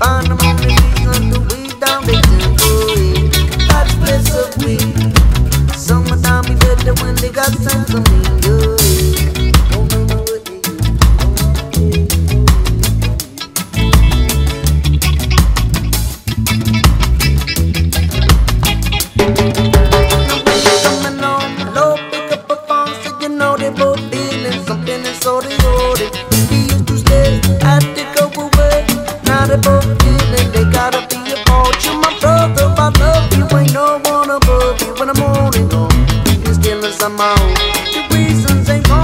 animal sem dó.